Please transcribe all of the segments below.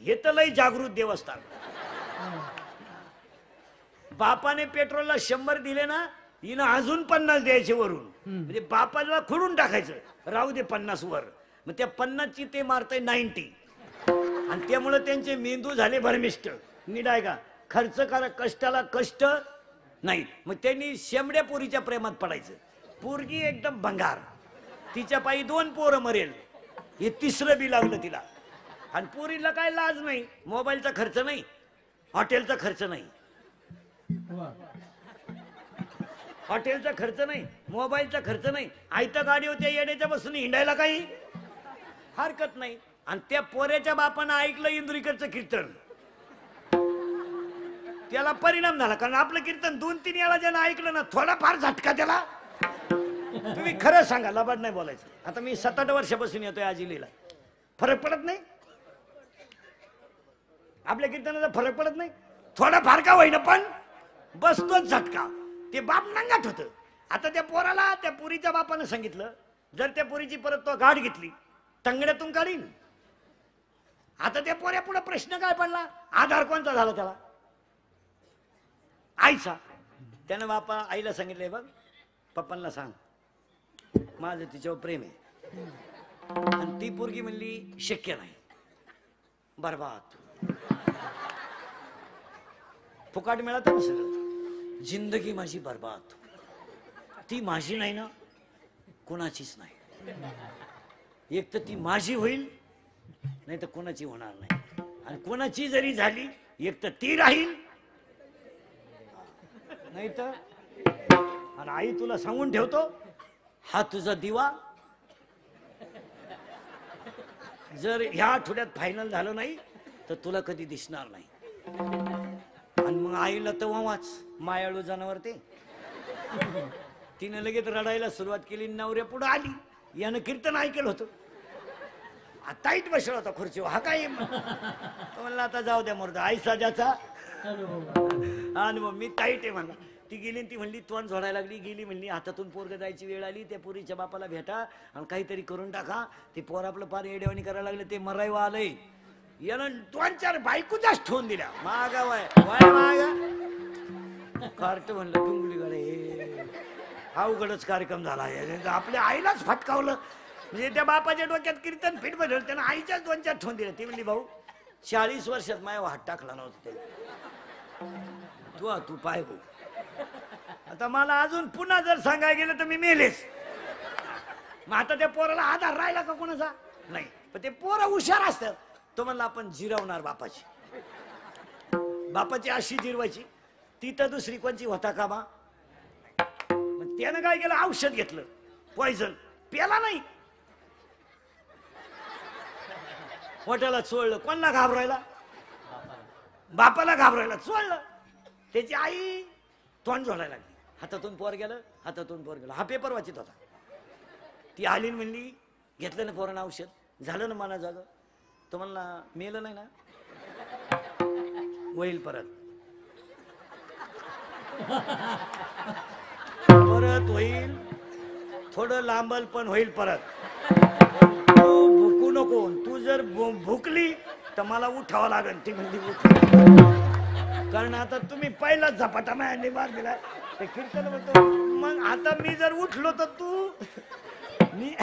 हे तर लय जागृत देवस्थान. बापाने पेट्रोलला शंभर दिले ना हिनं अजून पन्नास द्यायचे वरून. म्हणजे बापाला खुडून टाकायचं. राहू दे पन्नास वर. मग त्या पन्नासची ते मारतय नाईन्टी. आणि त्यामुळे त्यांचे मेंदू झाले भरमिष्ट. नीट आहे का? खर्च करा कष्टाला कष्ट नाही मग त्यांनी शेंबड्या पोरीच्या प्रेमात पडायचं. पोरगी एकदम भंगार. तिच्या पायी दोन पोरं मरेल. हे तिसरं बी लागलं तिला. आणि पोरीला काय लाज नाही? मोबाईलचा खर्च नाही. हॉटेलचा खर्च नाही. हॉटेलचा खर्च नाही. मोबाईलचा खर्च नाही. आयतं गाडी होत्या येण्याच्या बसून हिंडायला काही? हरकत नाही. आणि त्या पोऱ्याच्या बापानं ऐकलं इंदुरीकरचं कीर्तन. त्याला परिणाम झाला. कारण आपलं कीर्तन दोन तीन वेळा ज्यानं ऐकलं ना थोडाफार झटका त्याला. तुम्ही खरं सांगा लबाड नाही बोलायचं. आता मी सात आठ वर्षापासून येतोय आजिलीला. फरक पडत नाही? आपल्या कीर्तनाचा फरक पडत नाही. थोडा फार का होईना पण बसतोच झटका. ते बाप नंगाट होत. आता त्या पोराला त्या पुरीच्या बापानं सांगितलं जर त्या पुरीची परत तो गाठ घेतली तंगड्यातून काढीन. आता त्या पोऱ्या पुढे प्रश्न काय पडला? आधार कोणता झाला त्याला? आईचा. त्यानं बापा आईला सांगितलंय बघ पप्पांना सांग. माझं तिच्यावर प्रेम आहे. आणि ती पोरगी म्हणली शक्य नाही. बरबाद. फुकाट मिळत ना सगळं जिंदगी माझी बरबाद. ती माझी नाही ना कोणाचीच नाही. एक तर ती माझी होईल नाही तर कोणाची होणार नाही. आणि कोणाची जरी झाली एक तर ती राहील. नाही तर आणि आई तुला सांगून ठेवतो हा तुझा दिवा. जर ह्या आठवड्यात फायनल झालं नाही तर तुला कधी दिसणार नाही. मग आईला तर वाच मायाळू जनावर ते. तिने लगेच रडायला सुरुवात केली नवऱ्या पुढे आली. यानं कीर्तन ऐकलं होतं. ताईट बसला होता खुर्चीवर हा काय तो म्हणला आता जाऊ द्या मोरदा आई साजाचा आणि मग मी ताईट आहे म्हणला. ती गेली ती म्हणली तोंड झोडायला लागली. गेली म्हणली हातातून पोरग जायची वेळ आली त्या पोरीच्या बापाला भेटा आणि काहीतरी करून टाका. ते पोर आपलं पार येडेवाणी करायला लागले ते मरायवा आलंय यानं दोन चार बायकोच्याच ठेवून दिल्या. मागा वाय वाय मागा. कार्ट म्हणलं पिंगुली अवघडच कार्यक्रम झाला. आहे. आपल्या आईलाच फटकावलं. म्हणजे त्या बापाच्या डोक्यात कीर्तन फिट बदल त्यानं आईच्याच दोन चार ठेवून दिल्या. ती म्हणली भाऊ चाळीस वर्षात माझ्या हात टाकला नव्हतं तू. तू पाय भाऊ आता मला अजून पुन्हा जर सांगायला गेलं तर मी मेलेच. मग आता त्या पोराला आधार राहिला का कोणाचा? नाही. पण ते पोरं हुशार असतात. तो म्हणला आपण जिरवणार बापाची. बापाची अशी जिरवायची ती तर दुसरी कोणची होता का बा मग त्यानं काय केलं? औषध घेतलं. पॉयझन प्याला नाही. पोटाला चोळलं कोणाला घाबरायला? बापाला घाबरायला चोळलं त्याची आई तोंड जोडायला लागली. हातातून पोर गेलं हातातून पोर गेलं. हा पेपर वाचित होता. ती आली म्हणली घेतलं ना पोरानं औषध? झालं ना मना जागं तर म्हणला मेलं नाही ना? होईल परत. परत होईल. थोडं लांबल पण होईल परत. तू भुकू नको. तू जर भुकली तर मला उठावं लागेल. ती म्हणजे कारण आता तुम्ही पहिलाच झपाटा माझ्या मार दिला. ते कीर्तन म्हणतो मग आता मी जर उठलो तर तू? मी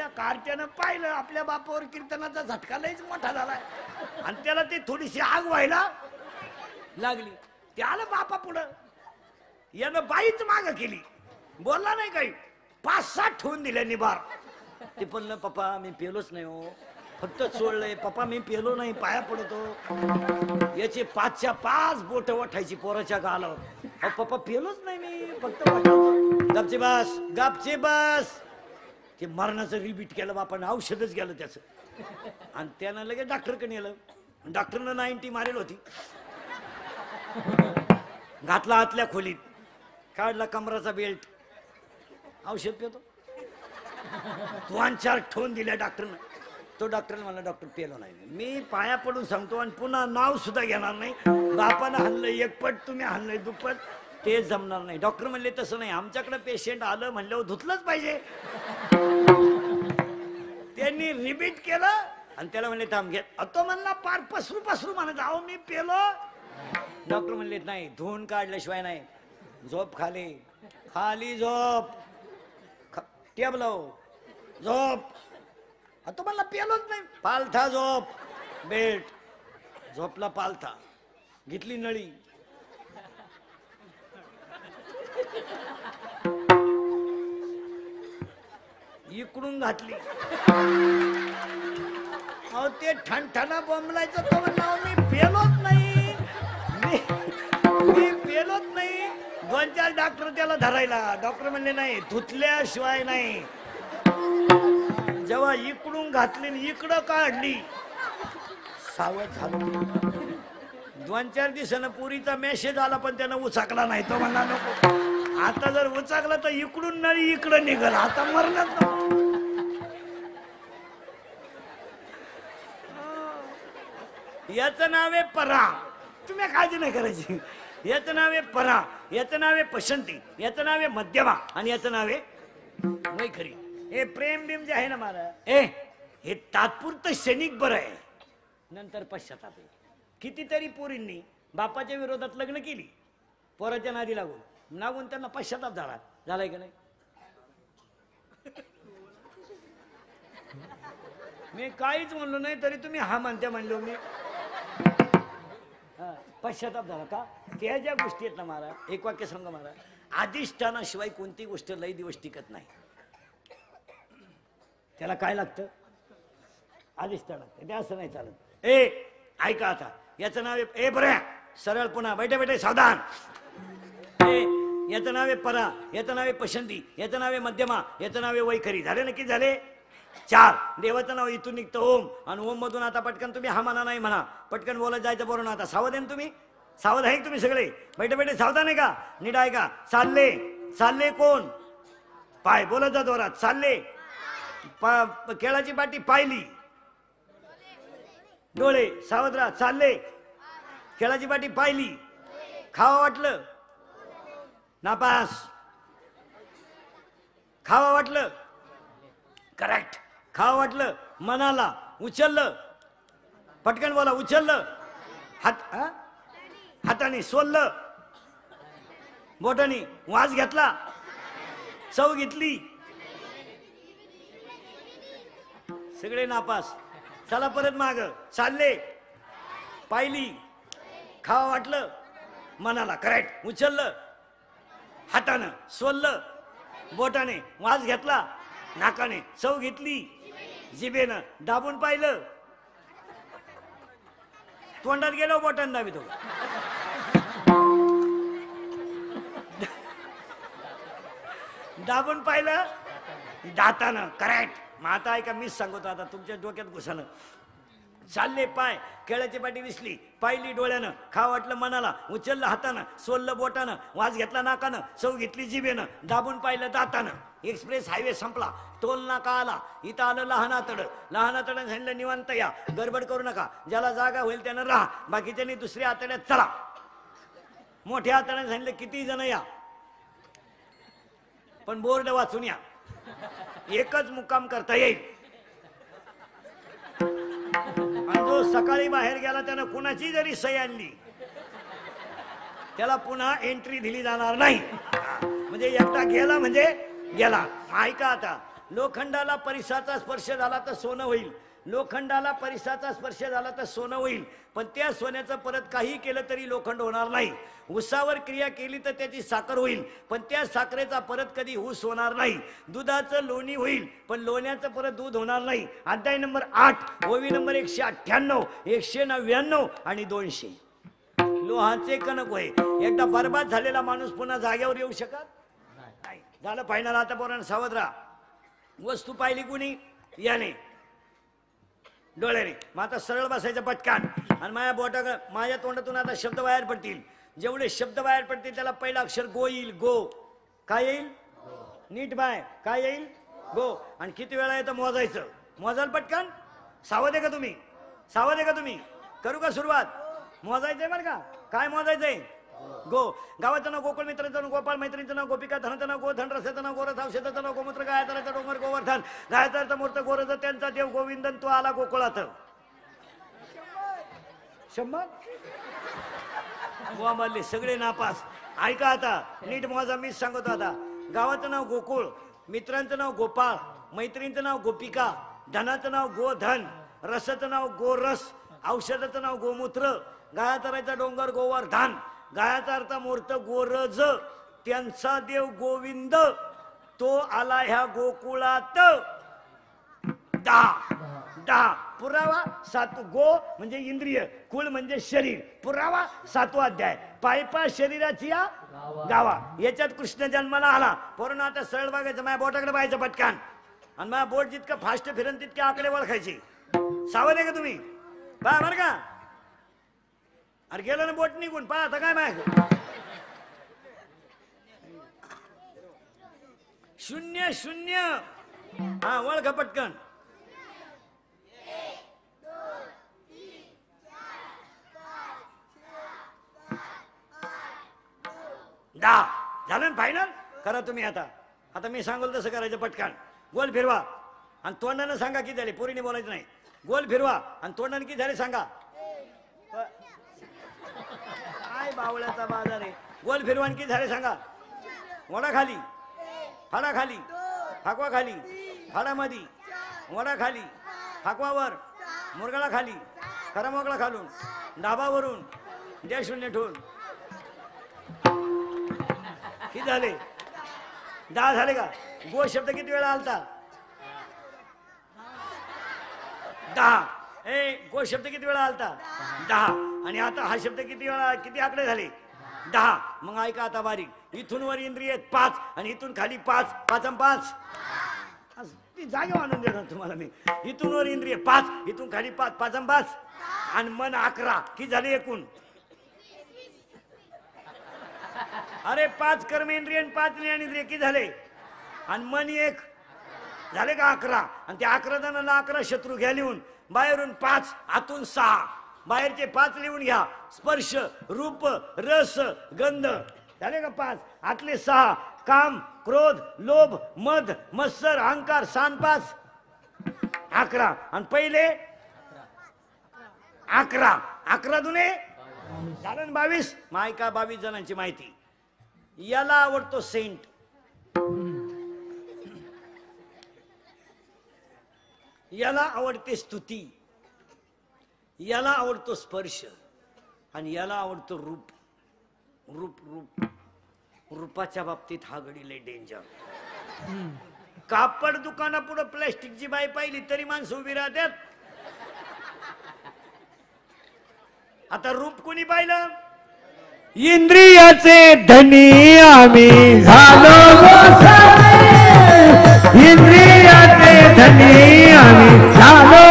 या कार्ट्यानं पाहिलं आपल्या बापावर कीर्तनाचा झटका लयच मोठा झालाय. आणि त्याला ते थोडीशी आग व्हायला लागली. ते आलं बापा पुढं. यानं बाईच माग केली. बोलला नाही काही. पाच सात ठेवून दिल्या निभार ते पण पप्पा मी पेलोच नाही हो. फक्त सोडलंय पप्पा मी पेलो नाही. पाया पडतो. याचे पाचच्या पाच बोट वठायची पोराच्या गालावर. अहो पप्पा पेलोच नाही मी. फक्त गापचे गपचे बस. गपचे बस. ते मरणाचं रिपीट केलं बापानं औषधच गेलं त्याचं. आणि त्यानं लगेच डॉक्टरकडे नेलं. डॉक्टरनं नाईन्टी मारेल होती. घातला आतल्या खोलीत. काढला कमराचा बेल्ट औषध पितो. दोन चार ठेवून दिल्या डॉक्टरनं तो डॉक्टरने मला डॉक्टर पेलो नाही. मी पाया पडून सांगतो आणि पुन्हा नाव सुद्धा घेणार नाही. बापानं हल्लंय एकपट तुम्ही हल्लंय दुप्पट. ते जमणार नाही. डॉक्टर म्हणले तसं नाही. आमच्याकडे पेशंट आलं म्हणल्यावर धुतलंच पाहिजे. त्यांनी रिपीट केलं आणि त्याला म्हणले थांब घेत तो म्हणला पार पसरू पसरू म्हणत अहो मी पेलो. डॉक्टर म्हणले नाही धुवून काढल्याशिवाय नाही. झोप खाली. खाली झोप. ख- टेबल झोप. तो म्हणला पेलोच नाही. पालथा झोप. बेल्ट. झोपला पालथा. घेतली नळी. इकडून घातली. अहो ते ठणठणा बोंबलायचं तो नाव मी पेलोच नाही. मी मी पेलोच नाही. दोन चार डॉक्टर त्याला धरायला. डॉक्टर म्हणले नाही धुतल्याशिवाय नाही. जेव्हा इकडून घातली इकडं काढली सावध झालं. दोन चार दिवसानं पुरीचा मेसेज आला पण त्यानं उचाकला नाही. तो म्हणला नको. आता जर उचाकला तर इकडून नळी इकडं निघाल. आता मरणार नको याचं नाव आहे परा. तुम्ही काळजी नाही करायची. याचं नाव आहे परा. याचं नाव आहे पसंती याचं नाव आहे मध्यमा. आणि याचं नाव आहे वैखरी हे प्रेम बिम जे आहे ना मला ए. हे तात्पुरतं क्षणिक बरं आहे. नंतर पश्चाताप आहे. कितीतरी पोरींनी बापाच्या विरोधात लग्न केली. पोराच्या नादी लागून. नागून त्यांना पश्चाताप झाला. झालाय का नाही? मी काहीच म्हणलो नाही तरी तुम्ही हा म्हणते म्हणलो मी. पश्चाताप झाला का? त्या ज्या गोष्टी आहेत ना महाराज एक वाक्य सांगा महाराज अधिष्ठानाशिवाय कोणती गोष्ट लई दिवस टिकत नाही. त्याला काय लागतं? अधिष्ठान लागतं. ते असं नाही चालत. ए ऐका आता. याचं नाव ए बऱ्या सरळ पुन्हा. बैठे बैठे सावधान. ए याचं नाव आहे परा याचं नाव आहे पसंती याचं नाव आहे मध्यमा याचं नाव आहे वैखरी. झाले नक्की झाले? चार. देवाचं नाव इथून निघतं ओम. आणि ओम मधून आता पटकन तुम्ही हा म्हणा नाही म्हणा. पटकन बोलत जायचं बरोबर आता. सावध आहे तुम्ही? सावध आहे तुम्ही सगळे? बैठे बैठे. सावधान आहे का? नीट आहे का? चालले. चालले कोण? पाय बोलत जा जोरात. चालले. पा प- केळाची पाटी पाहिली. डोळे सावध राहा. चालले. केळाची पाटी पाहिली. खावा वाटलं? नापास. खावा वाटलं. करेक्ट खावा वाटलं. मनाला उचललं. पटकन बोला उचललं. हात हा? हाताने सोललं. बोटाने वास घेतला. चव घेतली. सगळे नापास. चला परत माग. चालले. पाहिली. खावा वाटलं. मनाला करेक्ट उचललं. हातानं सोललं बोटाने वास घेतला नाकाने चव घेतली जिबेनं दाबून पाहिलं. तोंडात गेलो बोटाने दाबी तो दाबून पाहिलं दातानं करेक्ट मग आता ऐका मीच सांगतो आता तुमच्या डोक्यात घुसालं. चालले पाय. केळ्याची पाठी दिसली पाहिली डोळ्यानं खा वाटलं मनाला उचललं हातानं सोललं बोटानं वास घेतला नाकानं चव घेतली जिभेनं दाबून पाहिलं दातानं. एक्सप्रेस हायवे संपला. टोल नाका आला. इथं आलं लहान आतड लहान आतडं सांगितलं निवांत या. गडबड करू नका. ज्याला जागा होईल त्यानं राहा. बाकीच्यांनी दुसऱ्या आतड्यात चला. मोठ्या आतड्याने सांगितलं किती जण या? पण बोर्ड वाचून या. एकच मुक्काम करता येईल. सकाळी बाहेर गेला त्यानं कुणाची जरी सही आणली त्याला पुन्हा एंट्री दिली जाणार नाही. म्हणजे एकदा गेला म्हणजे गेला. ऐका आता लोखंडाला परिसाचा स्पर्श झाला तर सोनं होईल. लोखंडाला परिसाचा स्पर्श झाला तर सोनं होईल. पण त्या सोन्याचं परत काही केलं तरी लोखंड होणार नाही. ऊसावर क्रिया केली तर त्याची साखर होईल. पण त्या साखरेचा परत कधी ऊस होणार नाही. दुधाचं लोणी होईल पण लोण्याचं परत दूध होणार नाही. अध्याय नंबर आठ ओवी नंबर एकशे अठ्ठ्याण्णव एकशे नव्याण्णव आणि दोनशे. लोहाचे कणक होय. एकदा बर्बाद झालेला माणूस पुन्हा जागेवर येऊ शकत नाही. झालं फायनल आता पोरांना सावध राहा. वस्तू पाहिली कुणी? याने. डोळ्याने. मग आता सरळ बसायचं पटकान. आणि माझ्या बोटा माझ्या तोंडातून आता शब्द बाहेर पडतील. जेवढे शब्द बाहेर पडतील त्याला पहिलं अक्षर गो येईल. गो. काय येईल? नीट बाय. काय येईल? गो. आणि किती वेळा येतं मोजायचं? मोजाल पटकन? सावध आहे का तुम्ही? सावध आहे का तुम्ही? करू का सुरुवात? मोजायचंय बरं का? काय मोजायचंय? गो. गावाचं नाव गोकुळ मित्रांचं नाव गोपाळ मैत्रीचं नाव गोपिका धनाचं नाव गोधन रसाचं नाव गोरथ औषधाचं नाव गोमूत्र गायचा डोंगर गोवर्धन. गायचा मूर्त गोरज त्यांचा देव गोविंदन तो आला गोकुळात. शंभर? बुवा मारले सगळे नापास. ऐका आता नीट माझा मीच सांगतो आता. गावाचं नाव गोकुळ मित्रांचं नाव गोपाळ मैत्रींचं नाव गोपिका धनाचं नाव गोधन रसाचं नाव गोरस औषधाचं नाव गोमूत्र गायाचा डोंगर गोवर्धन. गायाचा अर्थ मूर्त गोरज त्यांचा देव गोविंद तो आला ह्या गोकुळात. दहा दहा पुरावा सात गो म्हणजे इंद्रिय कुळ म्हणजे शरीर. पुरावा सातवा अध्याय. पायपा शरीराची या गावा. याच्यात कृष्ण जन्माला आला. पोरांनो आता सरळ बघायचं माझ्या बोटाकडे पाहायचं पटकान. आणि माझ्या बोट जितकं फास्ट फिरण तितके आकडे ओळखायचे. सावध आहे का तुम्ही? पहा बरं का. अरे गेलं ना बोट निघून पहा आता काय माहिती शून्य शून्य. हा वळख पटकन. दहा झालं ना फायनल करा तुम्ही आता. आता मी सांगोल तसं करायचं पटकन. गोल फिरवा. आणि तोंडानं सांगा किती झाले पोरीने बोलायचं नाही. गोल फिरवा आणि तोंडानं किती झाले सांगा. काय बाजार आहे. गोल फिरवा किती झाले सांगा? वडा खाली फाडा खाली फाकवा खाली फाडामधी. वडा खाली फाकवावर. मुरगाळा खाली खरा खालून डाबावरून द्या शून्य ठेवून किती झाले? दहा झाले का? गो शब्द किती वेळा आलता? दहा. ए गो शब्द किती वेळा आलता? दहा. आणि आता हा शब्द किती वेळा किती आकडे झाले? दहा. मग ऐका आता बारीक. इथून वर इंद्रिय पाच आणि इथून खाली पाच. पाच पाच. ती जागे आणून देणार तुम्हाला मी. इथून वर इंद्रिय पाच इथून खाली पाच पाच पाच. आणि मन अकरा. किती झाले एकूण? अरे पाच कर्मेंद्रिय आणि पाच ज्ञानेंद्रिय की झाले? आणि मन एक. झाले का अकरा? आणि त्या अकरा जणांना अकरा शत्रू घ्या लिहून. बाहेरून पाच आतून सहा. बाहेरचे पाच लिहून घ्या. स्पर्श रूप रस गंध. झाले का पाच? आतले सहा. काम क्रोध लोभ मध मत्सर अहंकार सान पाच. अकरा. आणि पहिले? अकरा. अकरा दुने? झालं ना बावीस? मायका बावीस जणांची माहिती. याला आवडतो सेंट. याला आवडते स्तुती. याला आवडतो स्पर्श आणि याला आवडतो रूप. रूप रूप. रूपाच्या बाबतीत हा घडीले डेंजर कापड दुकानापुढं प्लॅस्टिकची बाई पाहिली तरी माणसं उभी राहतात. आता रूप कोणी पाहिलं? इंद्रियाचे धनी आम्ही. झालो इंद्रियाचे धनी आम्ही. झालो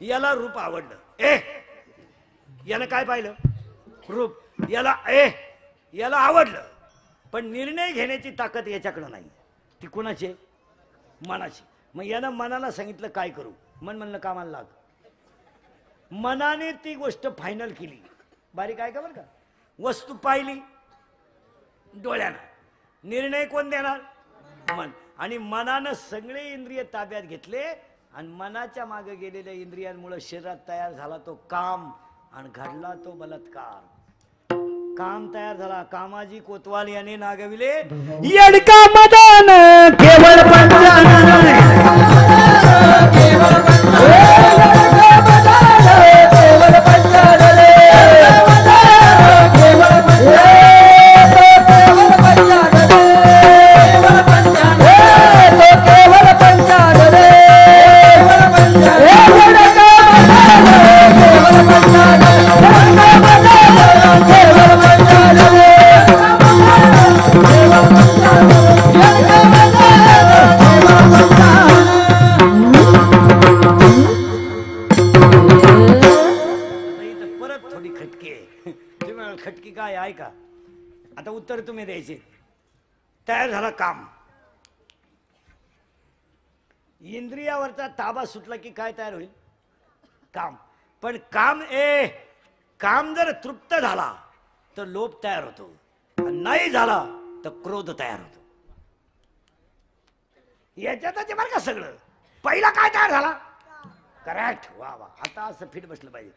याला रूप आवडलं. ए यानं काय पाहिलं? रूप. याला ए याला आवडलं. पण निर्णय घेण्याची ताकद याच्याकडं नाही. ती कुणाची? आहे? मनाची. मग यानं मनाला सांगितलं काय करू? मन म्हणलं कामाला लाग. मनाने ती गोष्ट फायनल केली. बारीक आहे का बरं का? वस्तू पाहिली. डोळ्यानं. निर्णय कोण देणार? मन. आणि मनानं सगळे इंद्रिय ताब्यात घेतले आणि मनाच्या मागे गेलेल्या इंद्रियांमुळे शरीरात तयार झाला तो काम आणि घडला तो बलात्कार. काम तयार झाला. कामाजी कोतवाल यांनी नागविले येडका मदान केवळ पंचानन केवळ तयार झाला काम. इंद्रियावरचा ताबा सुटला की काय तयार होईल? काम. पण काम ए काम जर तृप्त झाला तर लोभ तयार होतो. नाही झाला तर क्रोध तयार होतो. याच्यातच बरं का सगळं. पहिला काय तयार झाला? करेक्ट वा वा. आता असं फिट बसलं पाहिजे.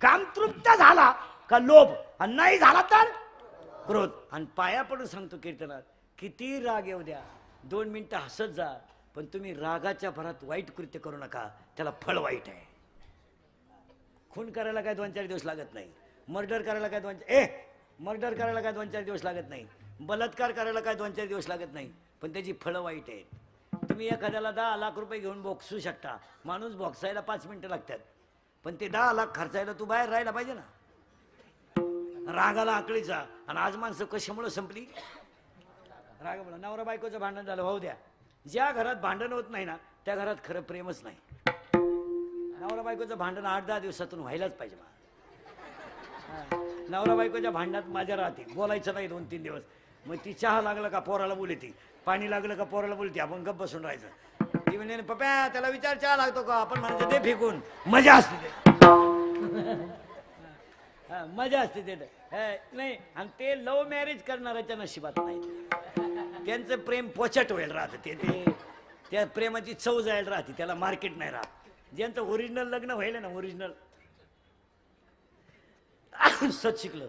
काम तृप्त झाला का लोभ? आणि नाही झाला तर क्रोध. आणि पाया पडून सांगतो कीर्तनात किती राग येऊ द्या. दोन मिनिटं हसत जा पण तुम्ही रागाच्या भरात वाईट कृत्य करू नका. त्याला फळ वाईट आहे. खून करायला काय दोन चार दिवस लागत नाही. मर्डर करायला काय दोन ए मर्डर करायला काय दोन चार दिवस लागत नाही. बलात्कार करायला काय दोन चार दिवस लागत नाही. पण त्याची फळं वाईट आहेत. तुम्ही एखाद्याला दहा लाख रुपये घेऊन बोक्सू शकता. माणूस बॉक्सायला पाच मिनिटं लागतात. पण ते दहा लाख खर्चायला तू बाहेर राहायला पाहिजे ना. रागाला आकळीचा आणि आज माणसं कशामुळं संपली? रागामुळं नवरा बायकोचं भांडण झालं भाऊ द्या. ज्या घरात भांडण होत नाही ना त्या घरात खरं प्रेमच नाही. नवरा बायकोचं भांडण आठ दहा दिवसातून व्हायलाच पाहिजे मला. नवरा बायकोच्या भांडणात माझ्या राहते. बोलायचं नाही दोन तीन दिवस. मग ती चहा लागलं का पोराला बोलती पाणी लागलं का पोराला बोलते आपण गप्प बसून राहायचं. ती म्हणजे पप्या त्याला विचार चहा लागतो का? आपण म्हणायचं ते फेकून. मजा असते ते. हा, मजा असते ते. हे, नाही आणि ते लव्ह मॅरेज करणाऱ्याच्या नशिबात नाही. त्यांचं प्रेम पोचट व्हायला राहतं. ते ते त्या प्रेमाची चव जायला राहते. त्याला मार्केट नाही राहत. ज्यांचं ओरिजिनल लग्न व्हायला ना ओरिजिनल सच शिकलं.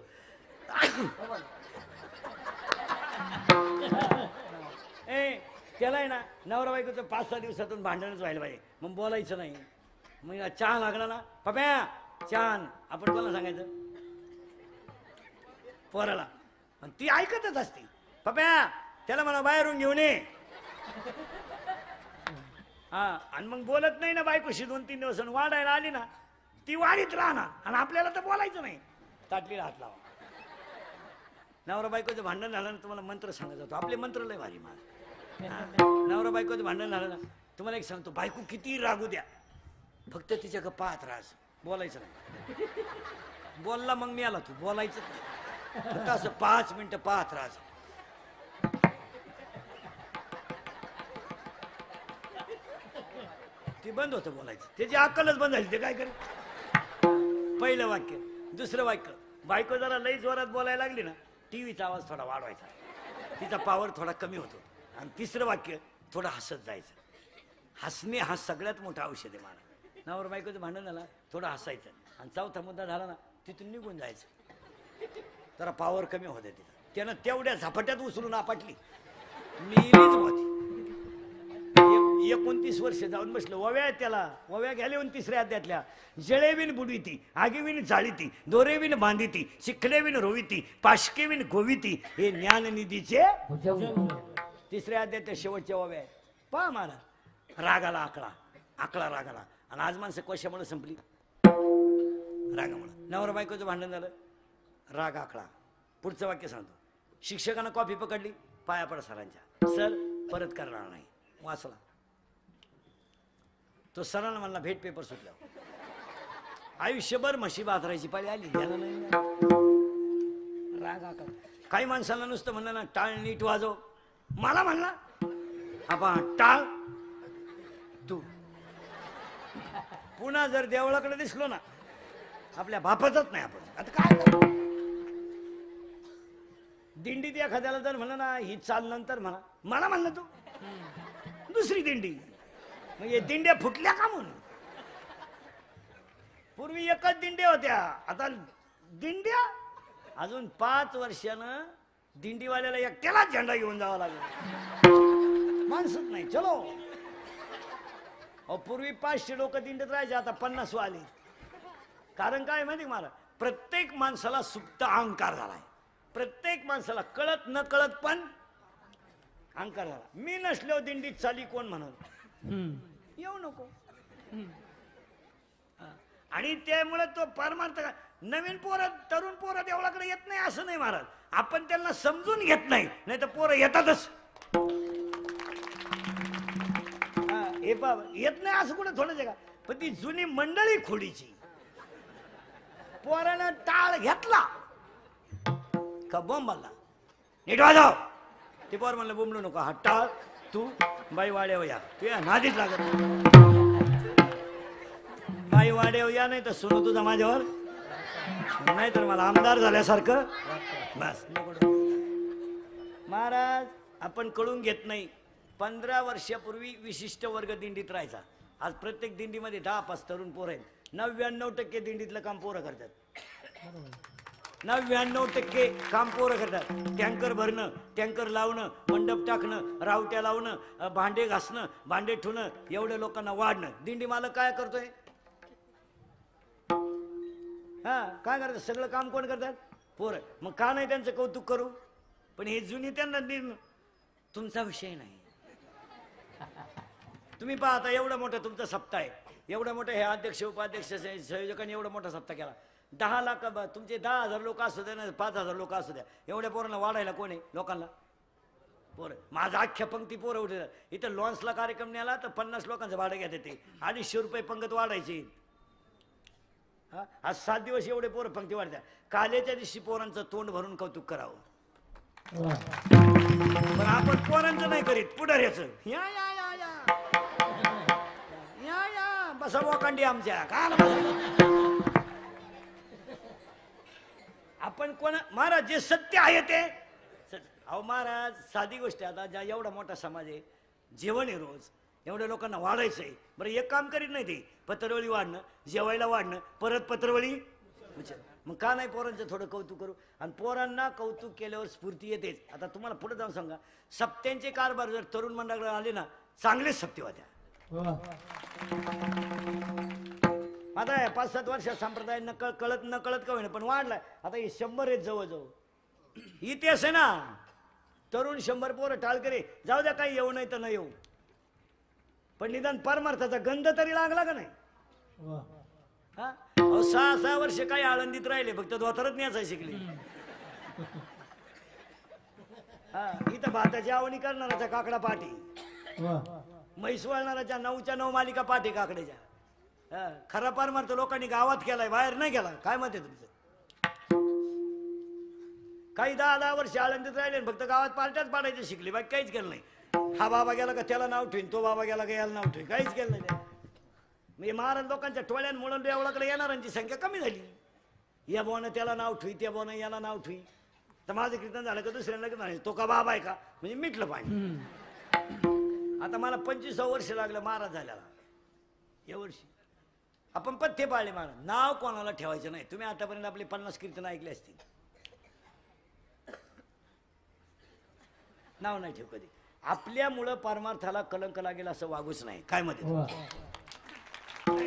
ए त्याला आहे ना नवरा बायकोचं पाच सहा दिवसातून भांडणच व्हायला पाहिजे. मग बोलायचं नाही. मग चहा लागला ना पप्या छान आपण कोणाला सांगायचं? पोराला. ती ऐकतच असते. पप्या त्याला मला बाहेरून घेऊन ये. हा आणि मग बोलत नाही ना बायकोशी दोन तीन दिवस आणि वाढायला आली ना ती वाढीत राहणार आणि आपल्याला तर बोलायचं नाही. ताटलीला हात लावा. नवरा बायकोचं भांडण झालं ना तुम्हाला मंत्र सांगत जातो. आपले मंत्र लय भारी मला नवरा बायकोचं भांडण झालं ना तुम्हाला एक सांगतो बायको किती रागू द्या. फक्त तिच्या पाहत राहायचं बोलायचं नाही. बोलला मग मी आला तू. बोलायचं नाही. फक्त असं पाच मिनटं पाहत राहायचं ते बंद होतं बोलायचं. त्याची अक्कलच बंद झाली ते काय करे पहिलं वाक्य दुसरं वाक्य. बायको जरा लई जोरात बोलायला लागली ना टी व्हीचा आवाज थोडा वाढवायचा. तिचा पावर थोडा कमी होतो. आणि तिसरं वाक्य थोडं हसत जायचं. हसणे हा सगळ्यात मोठा औषध आहे मला. नावर बायकोचं भांडण झालं थोडं हसायचं. आणि चौथा मुद्दा झाला ना तिथून निघून जायचं. जरा पावर कमी होते तिथं. त्यानं तेवढ्या झपाट्यात उचलून आपटली. मिलीच होती. एकोणतीस वर्ष जाऊन बसलो. वव्या त्याला. वव्या घ्याले येऊन तिसऱ्या अध्यातल्या. जळेविन बुडविती आगीविन जाळीती दोरेविन बांधिती चिखलेविन रोविती पाशकेविन गोविती हे ज्ञाननिधीचे तिसऱ्या अध्यात शेवटच्या वव्या आहेत. पहा मला रागाला आकळा आकळा रागाला. आणि आज माणसं कशामुळे संपली. रागामुळे. नवरा बायकोचं भांडण झालं. राग आकडा. पुढचं वाक्य सांगतो. शिक्षकानं कॉफी पकडली पाया पड सरांच्या. सर परत करणार नाही. वाचला. तो सरांना म्हणला भेट पेपर सुटला आयुष्यभर म्हशी बाथरायची पाळी आली. त्याला नाही राग काही माणसाला नुसतं म्हणलं ना टाळ नीट वाजव. मला म्हणला आपा टाळ. तू. पुन्हा जर देवळाकडे दिसलो ना आपल्या बापाचाच नाही आपण. आता काय करू? दिंडीत एखाद्याला जर म्हणलं ना ही चाल नंतर म्हणा. मला म्हणलं तू. दुसरी दिंडी. म्हणजे दिंड्या फुटल्या का म्हणून? पूर्वी एकच दिंड्या होत्या. आता दिंड्या? अजून पाच वर्षानं दिंडीवाल्याला एकट्यालाच झेंडा घेऊन जावा लागला. माणसच नाही चलो. अहो पूर्वी पाचशे लोक दिंडीत राहायचे आता पन्नास आले. कारण काय माहिती का मला? प्रत्येक माणसाला सुप्त अहंकार झालाय. प्रत्येक माणसाला कळत न कळत पण अहंकार झाला. मी नसलो दिंडीत चाली कोण म्हणून येऊ नको. आणि त्यामुळे तो परमार्थ काय नवीन पोरं तरुण पोरं देवळाकडे येत नाही असं नाही महाराज. आपण त्यांना समजून घेत नाही नाही तर पोरं येतातच. हा, हे बाबा येत नाही असं कुठं थोडं आहे का? पण ती जुनी मंडळी खोडीची. पोरानं टाळ घेतला. का बॉम्ब आला नीट वाजव. ते पोर म्हणलं बोंबलू नको हा टाळ. तू बाई वाड्यावर या तू या नादीच लागत बाई वाड्यावर या नाही तर सुरू तुझा माझ्यावर? नाही तर मला आमदार झाल्यासारखं? बस महाराज आपण कळून घेत नाही. पंधरा वर्षापूर्वी विशिष्ट वर्ग दिंडीत राहायचा. आज प्रत्येक दिंडीमध्ये दहा पाच तरुण पोरं आहेत. नव्याण्णव टक्के दिंडीतलं काम पोरं करतात. नव्याण्णव टक्के काम पोरं करतात. टँकर भरणं टँकर लावणं मंडप टाकणं रावट्या लावणं भांडे घासणं भांडे ठेवणं एवढ्या लोकांना वाढणं. दिंडी मालक काय करतोय? हा काय करतात? सगळं काम कोण करतात? पोरं. मग का नाही त्यांचं कौतुक करू? पण हे जुनी त्यांना दिन तुमचा विषय नाही. तुम्ही पहा आता एवढा मोठा तुमचा सप्ताह आहे. एवढा मोठा हे अध्यक्ष उपाध्यक्ष संयोजकांनी एवढा मोठा सप्ताह केला. दहा लाख तुमचे दहा हजार लोक असू द्या ना पाच हजार लोक असू द्या एवढ्या पोरांना वाढायला कोण आहे? लोकांना? पोरं. माझा अख्ख्या पंक्ती पोरं उठे. इथं लॉन्सला कार्यक्रम नेला तर पन्नास लोकांचं भाडं घेत ते. अडीचशे रुपये पंगत वाढायची. हा? आज सात दिवस एवढे पोरं पंक्ती वाढत्या कालेच्या दिवशी पोरांचं तोंड भरून कौतुक करावं. पण आपण पोरांचं नाही करीत पुढाऱ्याचं. या या या या. या या. बसा वाकांडी आमच्या. काय आपण कोण महाराज जे सत्य आहे ते? सत्य. अहो महाराज साधी गोष्ट आहे. आता ज्या एवढा मोठा समाज आहे जेवण आहे रोज. एवढ्या लोकांना वाढायचं आहे बरं एक काम करीत नाही ते. पत्रवळी वाढणं जेवायला वाढणं परत पत्रवळी? मग का नाही पोरांचं थोडं कौतुक करू? आणि पोरांना कौतुक केल्यावर स्फूर्ती येतेच. आता तुम्हाला पुढे जाऊन सांगा. सप्त्यांचे कारभार जर तरुण मंडळाकडे आले ना चांगलेच सप्ते होत्या. आता पाच सात वर्षात संप्रदाय नकळ कळत न कळत का होईना पण वाढलाय. आता हे शंभर आहेत जवळजवळ. इतिहास आहे ना? तरुण शंभर पोरं टाळकरे. जाऊ द्या काही येऊ नाही तर न येऊ. पण निदान परमार्थाचा गंध तरी लागला का नाही? वा हा सहा सहा वर्ष काही आळंदीत राहिले फक्त धोतरच न्यायचा शिकले. हा इथं भाताची आवणी करणाराचा काकडा पाठी म्हैस वळणाराच्या नऊच्या नऊ मालिका पाठी काकड्याच्या. खरा परमार्थ लोकांनी गावात केलाय बाहेर नाही केला काय मत आहे तुमचं? काही दहा दहा वर्ष आळंदीत राहिले फक्त गावात पार्ट्याच पाडायचे शिकले बाकी काहीच केलं नाही. हा बाबा गेला का त्याला नाव ठेवीन तो बाबा गेला का याला नाव ठेवीन काहीच केलं नाही. म्हणजे महाराज लोकांच्या टोळ्यांमुळे देवळाकडे येणाऱ्यांची संख्या कमी झाली. या बोनं त्याला नाव ठुई त्या बोनं याला नाव ठुई तर माझं कीर्तन झालं का दुसऱ्यांना नाही तो का बाबा आहे का? म्हणजे मिटलं पाहिजे आता मला पंचवीस वर्ष लागलं महाराज झाल्याला. या वर्षी. आपण पथ्य पाळले महाराज. नाव कोणाला ठेवायचं नाही? तुम्ही आतापर्यंत आपले पन्नास कीर्तन ऐकले असतील. नाव नाही ठेव कधी. आपल्यामुळं परमार्थाला कलंक लागेल असं वागूच नाही. काय मध्ये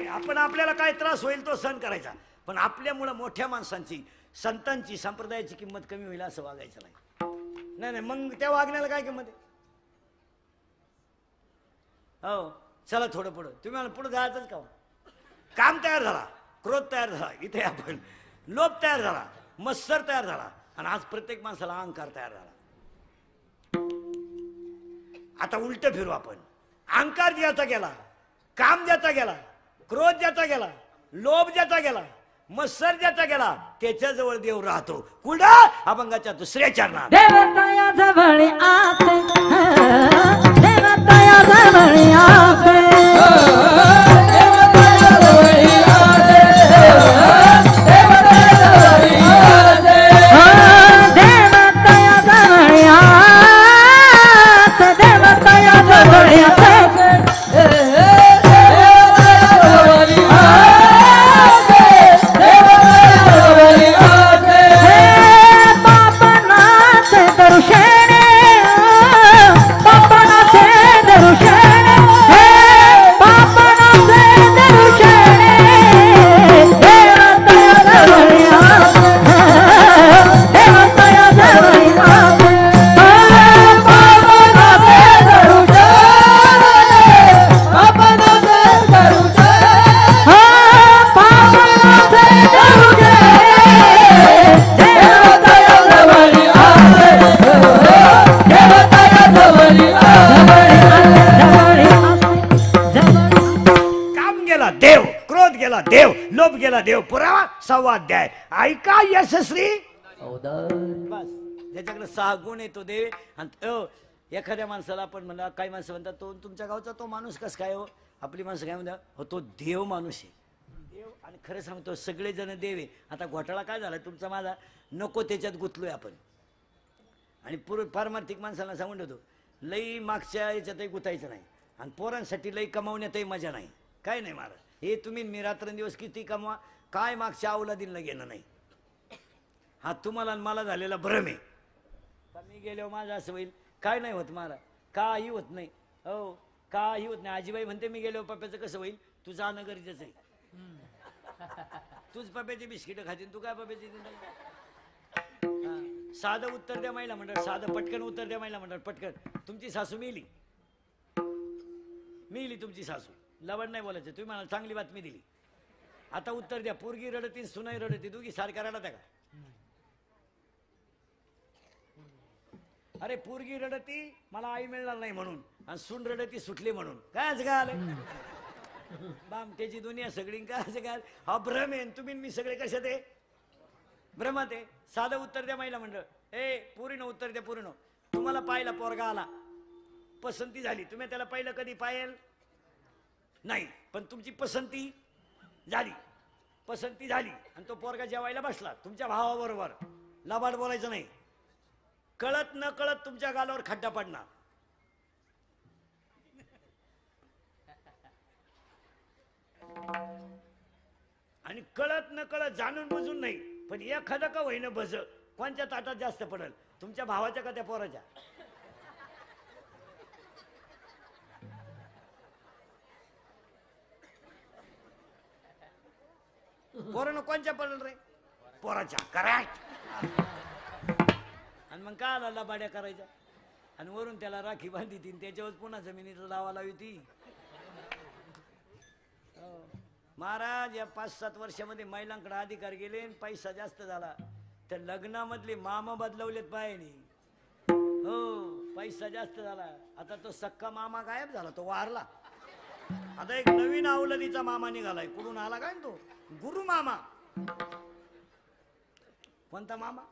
आपण आपल्याला काय त्रास होईल तो सहन करायचा. पण आपल्यामुळं मोठ्या माणसांची संतांची संप्रदायाची किंमत कमी होईल असं वागायचं नाही. नाही नाही मग त्या वागण्याला काय किंमत आहे? हो चला थोडं पुढं. तुम्ही मला पुढं जायचंच का हो? काम तयार झाला क्रोध तयार झाला इथे आपण लोभ तयार झाला मत्सर तयार झाला आणि आज प्रत्येक माणसाला अहंकार तयार झाला. आता उलट फिरू आपण. अहंकार ज्याचा गेला काम ज्याचा गेला क्रोध ज्याचा गेला लोभ ज्याचा गेला मत्सर ज्याचा गेला त्याच्याजवळ देव राहतो. कुठं? अभंगाच्या दुसऱ्या चरणात. देवताया जवळ आते. देवताया जवळ आते. देव पुरावा सव्वा ऐका यशस्वी. अवदार ज्याच्याकडे सहा गुण आहे तो देव आणि एखाद्या माणसाला आपण म्हणा काही माणसं म्हणतात तो तुमच्या गावचा तो माणूस कस काय हो? आपली माणसं काय म्हणतात हो तो देव माणूस आहे. देव आणि खरं सांगतो सगळेजण देव आहे. आता घोटाळा काय झाला तुमचा माझा? नको त्याच्यात गुंतलोय आपण. आणि पूर्व पारमार्थिक माणसाला सांगून ठेवतो लई मागच्या याच्यातही गुतायचं नाही. आणि पोरांसाठी लई कमावण्यातही मजा नाही. काय नाही महाराज? हे तुम्ही मी रात्रंदिवस किती कमवा? काय मागच्या अवलादींना घेणं नाही. हा तुम्हाला मला झालेला भ्रम आहे. का मी गेल्यावर माझं असं होईल? काय नाही होत मला. काही होत नाही. हो काही होत नाही. आजीबाई म्हणते मी गेल्यावर पप्याचं कसं होईल? तू जाणं गरजेचं आहे. तूच पप्प्याची बिस्किटं खातील तू काय पप्प्याची साधं उत्तर द्या महिला म्हणतात साधं पटकन उत्तर द्या महिला म्हणतात पटकन. तुमची सासू मिली. मिली तुमची सासू. लवड नाही बोलायचं. तुम्ही मला चांगली बातमी दिली. आता उत्तर द्या. पोरगी रडती सुनाई रडती. दोघी सारख्या रडत्या का? अरे पोरगी रडती मला आई मिळणार नाही म्हणून. आणि सून रडती सुटली म्हणून. काय असं काय आलं बामट्याची दुनिया सगळी. काय असं काय हा भ्रम आहे तुम्ही मी सगळे कशात आहे? भ्रमात आहे. साधं उत्तर द्या महिला मंडळ. ए पूर्ण उत्तर द्या पूर्ण. तुम्हाला पाहिला पोरगा आला. पसंती झाली. तुम्ही त्याला पाहिलं कधी पाहिल नाही. पण तुमची पसंती झाली. पसंती झाली. आणि तो पोरगा जेवायला बसला तुमच्या भावाबरोबर. लबाड बोलायचं नाही. कळत न कळत तुमच्या गालावर खड्डा पडणार. आणि कळत न कळत जाणून बुजून नाही. पण एखादं का होईन बस कोणच्या ताटात जास्त पडल? तुमच्या भावाच्या का त्या पोराच्या? पोरानं कोणच्या पडल रे. पोराच्या करेक्ट आणि मग काय आला लबाड्या करायच्या? आणि वरून त्याला राखी बांधी ती त्याच्यावर पुन्हा जमिनीत लावा लावी ती महाराज या पाच सात वर्षामध्ये महिलांकडे अधिकार गेले आणि पैसा जास्त झाला. तर लग्नामधले मामा बदलवलेत बायानी हो पैसा जास्त झाला. आता तो सक्का मामा गायब झाला तो वारला. आता एक नवीन अवलदीचा मामा निघालाय. कुठून आला काय तो? गुरु मामा. कोणता मामा?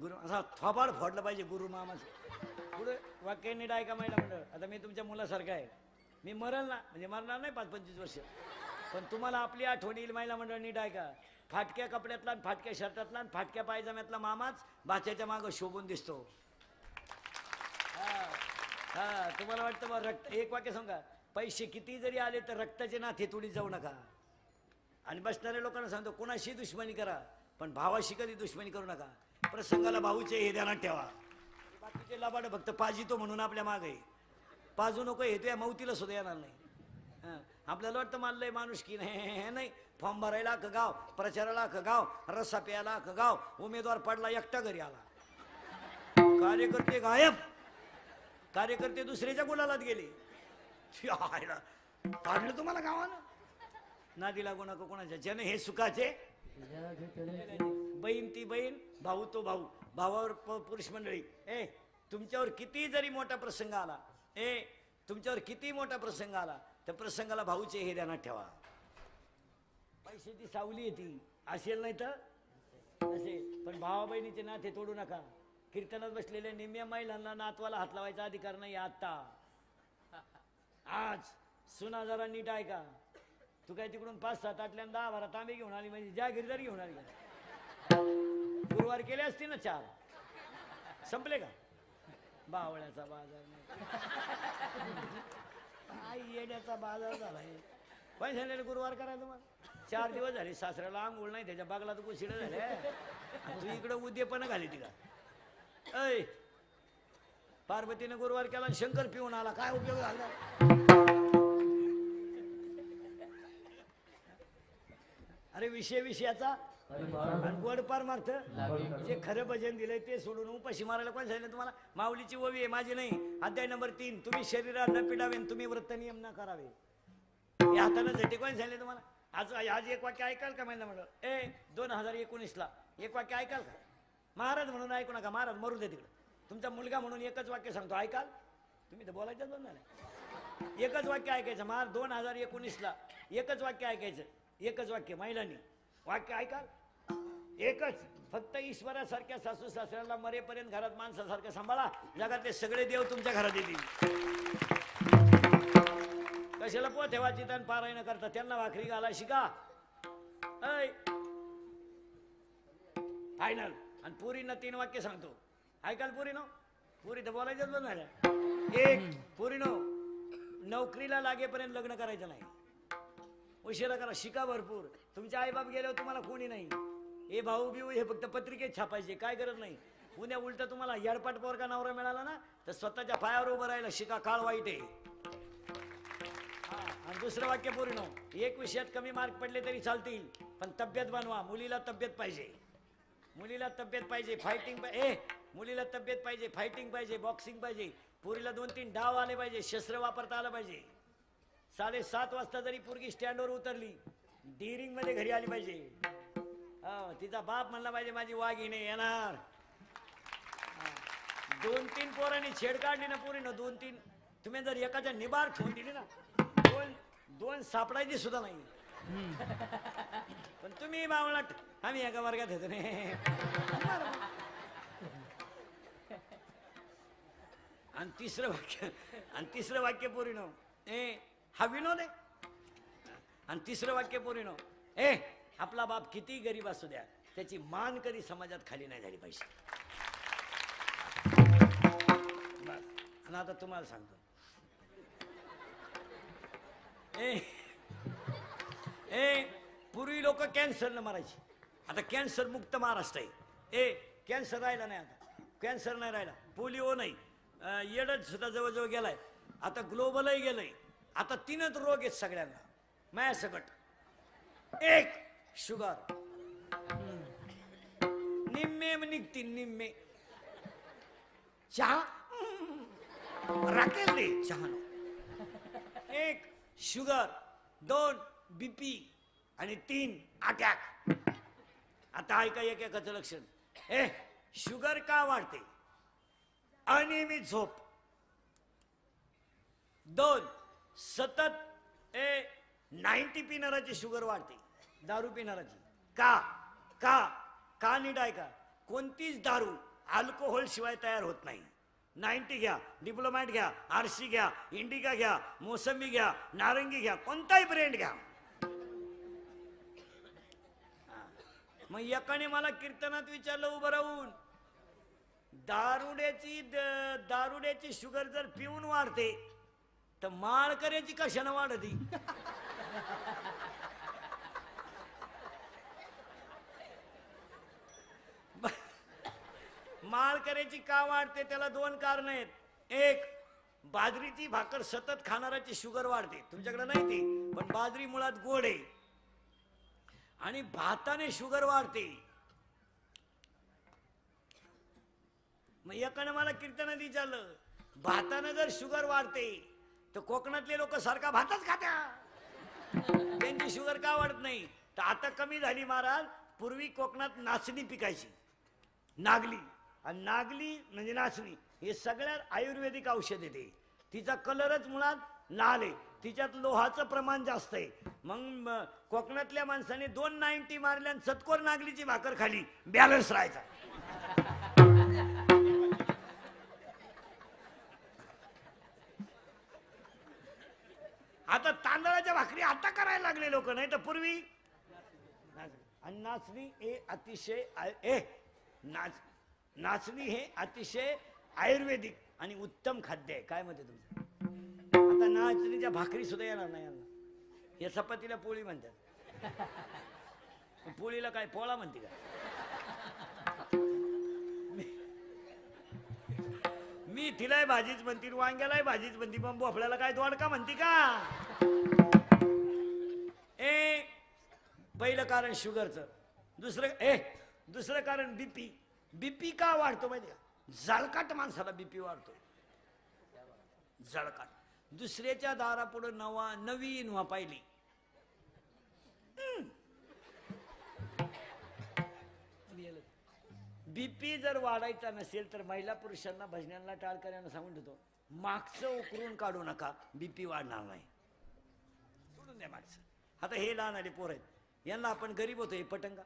गुरु असा थोबाड फोडलं पाहिजे गुरु मामा पुढे वाक्य नीट ऐका महिला मंडळ आता मी तुमच्या मुलासारखा आहे. मी मरल ना म्हणजे मरणार नाही पाच पंचवीस वर्ष. पण तुम्हाला आपली आठवण येईल महिला मंडळ नीट ऐका फाटक्या कपड्यातला आणि फाटक्या शर्टातला आणि फाटक्या पायजाम्यातला मामाच बाच्याच्या मागं शोभून दिसतो. हा हा तुम्हाला वाटतं रक्त एक वाक्य सांगा. पैसे किती जरी आले तर रक्ताचे नाथे तोडी जाऊ नका. आणि बसणाऱ्या लोकांना सांगतो कोणाशी दुश्मनी करा पण भावाशी कधी दुश्मनी करू नका. प्रसंगाला भाऊचे हे ध्यानात ठेवा. बाकीचे लबाड फक्त पाजितो म्हणून आपल्या मागे. पाजू नको हे तुया मौतीला सुद्धा येणार नाही. आपल्याला वाटतं मानलंय माणूस की नाही हे नाही. फॉर्म भरायला का गाव प्रचाराला का गाव रस्सा प्यायला का गाव उमेदवार पडला एकटा घरी आला. कार्यकर्ते गायब. कार्यकर्ते दुसऱ्याच्या गुलालात गेले. काढलं तुम्हाला गावानं? नादी लागू नको कोणाच्या ज्याने हे सुखाचे बहीण ती बहीण भाऊ तो भाऊ. भावावर पुरुष मंडळी. ए तुमच्यावर किती जरी मोठा प्रसंग आला ए तुमच्यावर किती मोठा प्रसंग आला त्या प्रसंगाला भाऊचे हे ध्यानात ठेवा. पैशाची सावली येते असेल नाही तर? असे. पण भावा बहिणीचे नाते तोडू नका. कीर्तनात बसलेल्या निम्म्या महिलांना नातवाला हात लावायचा अधिकार नाही आता. आज सुना जरा नीट ऐका. तू काय तिकडून पाच सात आठल्यान दहा बारा तांबे घेऊन आली म्हणजे ज्या गिरदार घेऊन आली. गुरुवार केले असते ना चार? संपले का? बावळ्याचा बाजार नाही. येण्याचा बाजार झाला पण झालेलं गुरुवार करा तुम्हाला. चार दिवस झाले सासऱ्याला आंघोळ नाही त्याच्या बागला तर कुशिड झाले. आणि तू इकडं उद्यपण घाली तिला. ऐ पार्वतीने गुरुवार केला शंकर पिऊन आला. काय उपयोग झाला? अरे विषय विषयाचा. आणि गोड पारमार्थ जे खरं भजन दिलंय ते सोडून उपाशी मारायला कोण सांगितलं तुम्हाला? माऊलीची ओवी आहे माझी नाही. अध्याय नंबर तीन. तुम्ही शरीरात न पिडावे तुम्ही व्रत नियम न करावे. हे हाताने झटे कोण सांगितले तुम्हाला? आज आज एक वाक्य ऐकाल का महिना म्हणलं? ए दोन हजार एकोणीसला. एक वाक्य ऐकाल का? महाराज म्हणून ऐकू नका महाराज मरू दे तिकडं. तुमचा मुलगा म्हणून एकच वाक्य सांगतो ऐकाल? तुम्ही तर बोलायचं झालं एकच वाक्य ऐकायचं महाराज दोन हजार एकोणीसला. एकच वाक्य ऐकायचं. एकच वाक्य महिलांनी. वाक्य ऐकाल एकच. फक्त ईश्वरासारख्या सासू सासऱ्याला मरेपर्यंत घरात माणसासारखं सांभाळा. जगातले सगळे देव तुमच्या घरात येतील. कशाला पोथेवाची तन पारायण करता? त्यांना वाखरी घाला शिका. फायनल आणि पुरीनं तीन वाक्य सांगतो. ऐकाल पुरी नो पुरी तर बोलायचं झालं. एक पुरी नो नोकरीला लागेपर्यंत लग्न करायचं नाही. उशिरा करा शिका भरपूर. तुमचे आईबाप गेल्यावर तुम्हाला कोणी नाही. हे भाऊ बिऊ हे फक्त पत्रिकेत छापायचे काय गरज नाही. उद्या उलट तुम्हाला येडपाट पोरका नवरा मिळाला ना तर स्वतःच्या पायावर उभं राहिला शिका काळ वाईट आहे. हा, आणि दुसरं वाक्य पूर्ण. एक विषयात कमी मार्क पडले तरी चालतील पण तब्येत बनवा मुलीला तब्येत पाहिजे. मुलीला तब्येत पाहिजे फायटिंग ए मुलीला तब्येत पाहिजे फायटिंग पाहिजे बॉक्सिंग पाहिजे. पुरीला दोन तीन डाव आले पाहिजे शस्त्र वापरता आलं पाहिजे. साडेसात वाजता जरी पोरगी स्टँडवर उतरली डिरिंगमध्ये घरी आली पाहिजे. तिचा बाप म्हणला पाहिजे माझी वाघिणी येणार. दोन तीन पोरांनी छेड काढली ना पोरीनं दोन तीन. तुम्ही जर एकाच्या निबार ठेवून दिली ना दोन दोन सापडायची सुद्धा नाही. पण तुम्ही बावळट आम्ही एका वर्गात येतो रे. आणि तिसरं वाक्य आणि तिसरं वाक्य पोरीनो ए हा विनोद आहे आणि तिसरं वाक्य पोरीनो ए आपला बाप किती गरीब असू द्या त्याची मान कधी समाजात खाली नाही झाली पाहिजे. आणि आता तुम्हाला सांगतो. ए ए पूर्वी लोक कॅन्सरनं मारायची. आता कॅन्सर मुक्त महाराष्ट्र आहे. ए कॅन्सर राहिला नाही आता. कॅन्सर नाही राहिला. पोलिओ नाही. येडच सुद्धा जवळजवळ गेलाय. आता ग्लोबलही गेलंय. आता तीनच रोग आहेत सगळ्यांना. माया सकट. एक शुगर. निम्मे निघतील निम्मे. चहा? राखेल रे चहा एक शुगर. दोन बीपी आणि तीन अटॅक. आता ऐका एक एकाचं लक्षण. ए शुगर का वाढते? अनियमित झोप. दोन सतत ए नाईन्टी पिणाराची शुगर वाढते. दारू पिणाराची का? का? का नीट ऐका कोणतीच दारू अल्कोहोल शिवाय तयार होत नाही. नाईन्टी घ्या डिप्लोमॅट घ्या आरसी घ्या इंडिका घ्या मोसंबी घ्या नारंगी घ्या कोणताही ब्रँड घ्या. मग एकाने मला कीर्तनात विचारलं उभं राहून दारुड्याची दारुड्याची शुगर जर पिऊन वाढते तर माळकऱ्याची कशानं वाढती माळकऱ्याची का वाढते त्याला दोन कारण आहेत. एक बाजरीची भाकर सतत खाणाऱ्याची शुगर वाढते. तुमच्याकडे नाही ती पण बाजरी मुळात गोड आहे. आणि भाताने शुगर वाढते. मग एकानं मला कीर्तनात विचारलं भातानं जर शुगर वाढते तर कोकणातले लोक सारखा भातच खात्या. त्यांची शुगर का वाढत नाही? तर आता कमी झाली महाराज पूर्वी कोकणात नाचणी पिकायची. नागली. आणि नागली म्हणजे नाचणी. हे सगळ्यात आयुर्वेदिक औषध येते तिचा कलरच मुळात लाल आहे. तिच्यात लोहाचं प्रमाण जास्त आहे. मग कोकणातल्या माणसाने दोन नाईन्टी मारल्या आणि नागलीची भाकर खाली. बॅलन्स राहायचा. आता तांदळाच्या भाकरी आता करायला लागले लोक नाही तर पूर्वी? नाचणी. आणि नाचणी हे अतिशय ए नाच नाचणी हे अतिशय आयुर्वेदिक आणि उत्तम खाद्य आहे. काय म्हणते तुमचं? आता नाचणीच्या भाकरी सुद्धा येणार नाही यांना. या चपातीला पोळी म्हणतात. पोळीला काय पोळा म्हणते का? मी तिलाही भाजीच म्हणतील वांग्यालाही भाजीच म्हणती पण बोफळ्याला काय दोडका म्हणते का? ए पहिलं कारण शुगरचं. दुसरं ए दुसरं कारण बीपी. बीपी का वाढतो माहिती का? जळकाट माणसाला बीपी वाढतो. जळकाट. दुसऱ्याच्या दारापुढं नवा नवीन व्हा पाहिली बीपी जर वाढायचा नसेल तर महिला पुरुषांना भजनांना टाळकऱ्यांना सांगून देतो. मागचं उकरून काढू नका बीपी वाढणार नाही. सोडून द्या मागचं आता हे लहान आले पोर आहेत. यांना आपण गरीब होतो हे पटंगा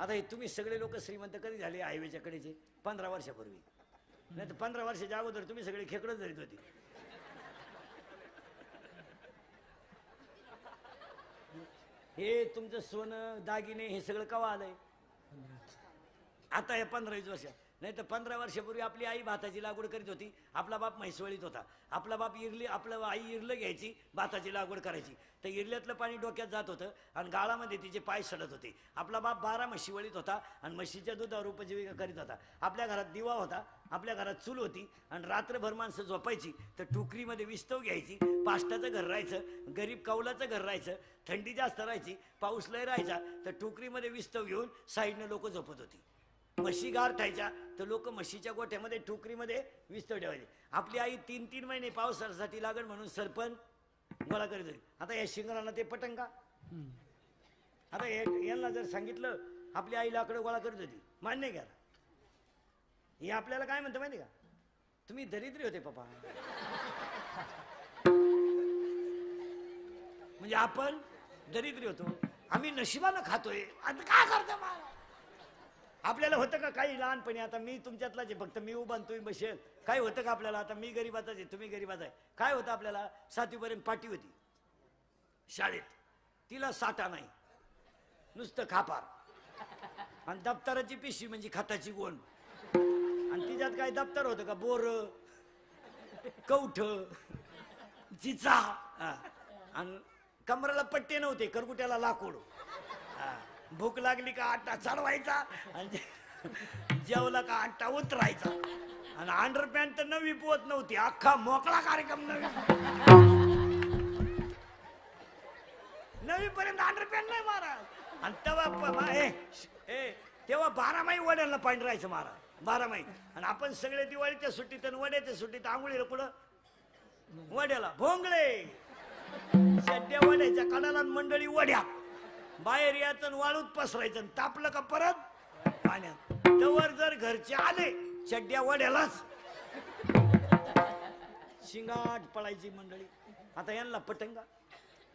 आता हे तुम्ही सगळे लोक श्रीमंत कधी झाले? हायवेच्या कडेचे. पंधरा वर्षापूर्वी. नाही तर पंधरा वर्षाच्या अगोदर तुम्ही सगळे खेकडं धरीत होती. हे तुमचं सोनं दागिने हे सगळं कवा आलंय? आता हे पंधरा वीस वर्ष नाही तर पंधरा वर्षापूर्वी आपली आई भाताची लागवड करीत होती. आपला बाप म्हैसवळीत होता. आपला बाप इरली आपलं आई इरलं घ्यायची भाताची लागवड करायची. तर इरल्यातलं पाणी डोक्यात जात होतं आणि गाळामध्ये तिचे पाय सडत होते. आपला बाप बारा म्हशी वळीत होता आणि म्हशीच्या दुधावर उपजीविका करीत होता. आपल्या घरात दिवा होता आपल्या घरात चूल होती आणि रात्रभर माणसं झोपायची. तर टोकरीमध्ये विस्तव घ्यायची पाष्टाचं घर राहायचं गरीब कौलाचं घर राहायचं थंडी जास्त राहायची पाऊस लय राहायचा. तर टोकरीमध्ये विस्तव घेऊन साईडनं लोक झोपत होती. म्हशी गार खायच्या तर लोक म्हशीच्या गोठ्यामध्ये टोकरीमध्ये विस्तव ठेवायचे. आपली आई तीन तीन महिने पावसासाठी लागण म्हणून सरपण गोळा करीत होती आता या शिंगराला ते पटंगा आता यांना जर सांगितलं आपली आई लाकडं गोळा करत होती. मान्य घ्या हे आपल्याला काय म्हणतं माहिती का? तुम्ही दरिद्री होते पप्पा. म्हणजे आपण दरिद्री होतो. आम्ही नशिबानं खातोय. आता काय करतो मला आपल्याला होतं का काही लहानपणी? आता मी तुमच्यातलाच आहे फक्त मी उभा तुम्ही बसेल. काय होतं का आपल्याला? आता मी गरीबाचाच आहे तुम्ही गरीबाचा आहे. काय होतं आपल्याला? सातवीपर्यंत पाठी होती. शाळेत. तिला साठा नाही. नुसतं खापार. आणि दप्तराची पिशवी म्हणजे खताची गोण. आणि तिच्यात काय दप्तर होतं का? बोर कवठ चिचा हा. आणि कमराला पट्टे नव्हते करकुट्याला लाकूड. हा. भूक लागली का आटा चढवायचा आणि जेवला का आटा उतरायचा. आणि अंडर पॅन्ट तर नवी पोहत नव्हती अख्खा मोकळा कार्यक्रम नवी नवी पर्यंत अंडर पॅन्ट नाही महाराज. आणि तेव्हा प- ए, तेव्हा बारामाही वड्याला पाणी राहायचं महाराज बारामाही. आणि आपण सगळे दिवाळीच्या सुट्टीत आणि वड्याच्या सुट्टीत आंघोळीला पुढं वड्याला भोंगळे. सध्या वड्याच्या कडाला मंडळी वड्या. बाहेर यायचं वाळूत पसरायचं आणि तापलं का परत? पाण्यात. तवर जर घरचे आले चड्ड्या वड्यालाच. शिंगाट पळायची मंडळी. आता यांना पटंगा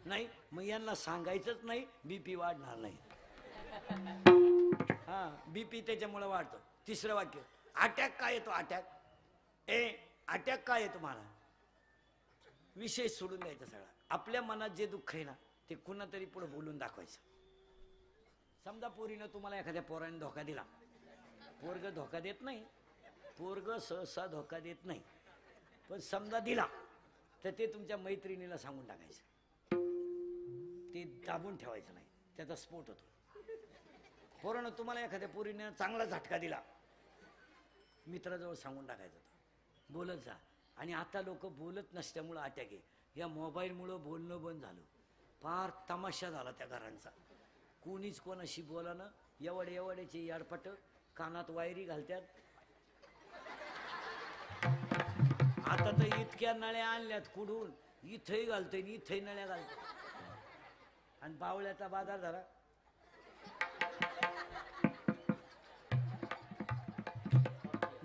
नाही मग यांना सांगायचंच नाही बीपी वाढणार नाही. हा बीपी त्याच्यामुळे वाढतो. तिसरं वाक्य. अटॅक काय येतो अटॅक ए अटॅक काय येतो मला? विषय सोडून द्यायचा सगळा. आपल्या मनात जे दुःख आहे ना ते कुणातरी पुढे बोलून दाखवायचं. समजा पोरीनं तुम्हाला एखाद्या पोराने धोका दिला. पोरग धोका देत नाही. पोरग सहसा धोका देत नाही. पण समजा दिला तर ते तुमच्या मैत्रिणीला सांगून टाकायचं. ते दाबून ठेवायचं नाही. त्याचा स्फोट होतो. पोरानं तुम्हाला एखाद्या पोरीनं चांगला झटका दिला. मित्राजवळ सांगून टाकायचं होतं. बोलत जा. आणि आता लोक बोलत नसल्यामुळं अटॅक आहे. या मोबाईलमुळं बोलणं बंद झालं. फार तमाशा झाला त्या घरांचा. कोणीच कोणाशी बोलानं. एवढे एवढ्याचे याडपट कानात वायरी घालत्यात. आता तर इतक्या नळ्या आणल्यात कुडून. इथंही घालतोय इथंही नळ्या घालत आणि बावळ्याचा बाजार झाला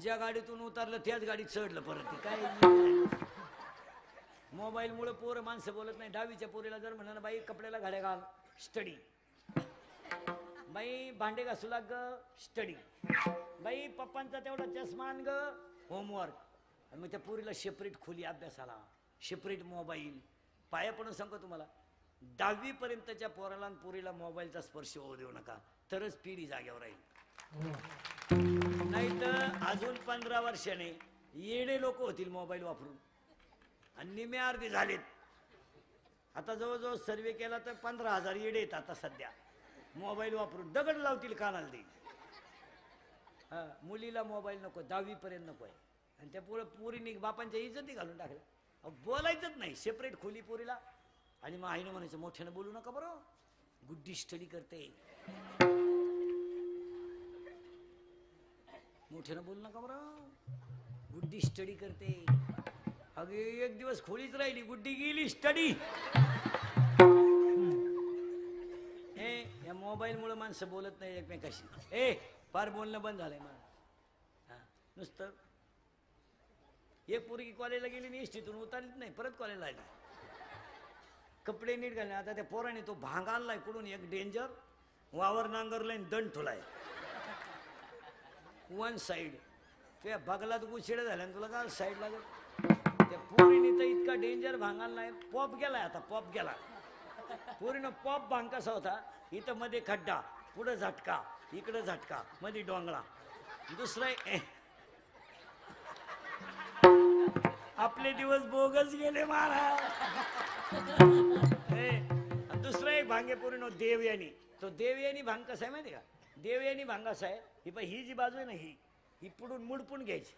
ज्या गाडीतून उतरलं त्याच गाडीत चढलं परत. ते काय मोबाईल मुळे पोरं माणसं बोलत नाही. डावीच्या पोरीला जर म्हणाल बाई कपड्याला घड्या घाल. स्टडी. बाई भांडे घासू लाग ग स्टडी बाई पप्पांचा तेवढा चष्मा ग होमवर्क आणि मग त्या पुरीला सेपरेट खोली अभ्यासाला सेपरेट मोबाईल पाया पडून सांगतो तुम्हाला? दहावीपर्यंतच्या पोराला आणि मोबाईलचा स्पर्श होऊ देऊ नका. तरच पिढी जागेवर राहील. नाही तर अजून पंधरा वर्षाने येणे लोक होतील मोबाईल वापरून. आणि निमे अर्धी झालेत. आता जवळजवळ सर्वे केला तर पंधरा हजार येडे येत आता सध्या. मोबाईल वापरून दगड लावतील कानाला ते. हा मुलीला मोबाईल नको दहावीपर्यंत नको आहे. आणि त्या पोरं पोरीने बापांच्या इज्जती घालून टाकल्या बोलायचंच नाही सेपरेट खोली पोरीला. आणि मग आईनं म्हणायचं मोठ्यानं बोलू नका बरं हो. गुड्डी स्टडी करते. मोठ्यानं बोलू नका बरं हो. गुड्डी स्टडी करते. अगे एक दिवस खोलीच राहिली. गुड्डी गेली स्टडी. या मोबाईलमुळे माणसं बोलत नाही एकमेकाशी. ए फार बोलणं बंद झालंय मला. नुसतं. एक पोरगी कॉलेजला गेली आणि इष्टीतून उतरलीच नाही परत कॉलेजला आली. कपडे नीट घालले आता त्या पोराने तो भांग आणलाय कुठून? एक डेंजर वावर नांगरलाय दंड ठुलाय. वन साइड तुझ्या बगलात उशिड झाल्या तुला का साईड लागत त्या पोरीने तर इतका डेंजर भांगाल नाही पॉप गेलाय आता पॉप गेला. पूर्ण पॉप भांग कसा होता. इथं मध्ये खड्डा पुढं झटका इकडं झटका मध्ये डोंगळा दुसरा आपले दिवस बोगस गेले महाराज. दुसरा दुसरं एक भांगे पूर्ण देवयानी. तो देवयानी भांग कसा आहे माहिती का? देवयानी भांग असा आहे. ही पण ही जी बाजू आहे ना ही ही पुढून मुडपून घ्यायची.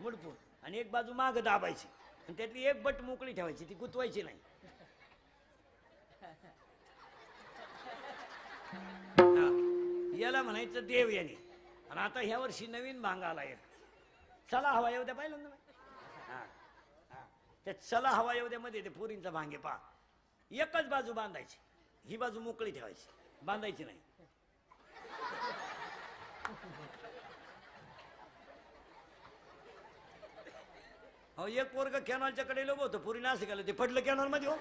मुडपून. आणि एक बाजू माग दाबायची. आणि त्यातली एक बट मोकळी ठेवायची ती गुतवायची नाही. याला म्हणायचं देवयानी आणि आता ह्या वर्षी नवीन भांग आला एक. चला हवा येऊ द्या पाहिलं ना त्या चला हवा येऊ द्या मध्ये ते पुरींचा भांगे पा एकच बाजू बांधायची. ही बाजू मोकळी ठेवायची. बांधायची नाही. अहो एक पोरग कॅनॉलच्या कडे लोक होतं. पुरी असं केलं. ते पडलं कॅनॉलमध्ये हो.